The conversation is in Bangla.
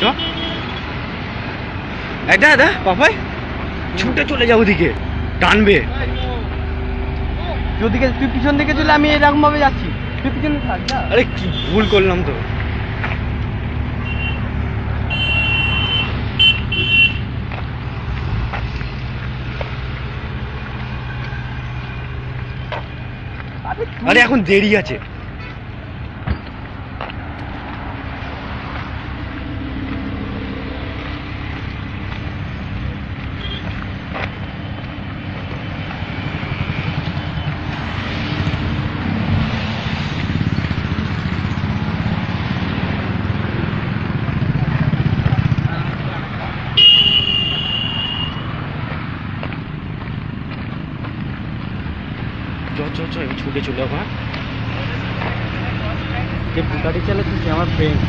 চ। এটা দা পাপাই ছুটে চলে যাও ওদিকে টানবে। ওদিকে তুই পিছন দিকে চলে আমি এরকম ভাবে যাচ্ছি। তুই পিছনে থাক আরে কি ভুল করলাম তো। আরে এখন দেরি আছে। চ চ চ ছুটে চলে যাব হ্যাঁ? যে বুকাটি চালাচ্ছে সে আমার ফ্রেন্ড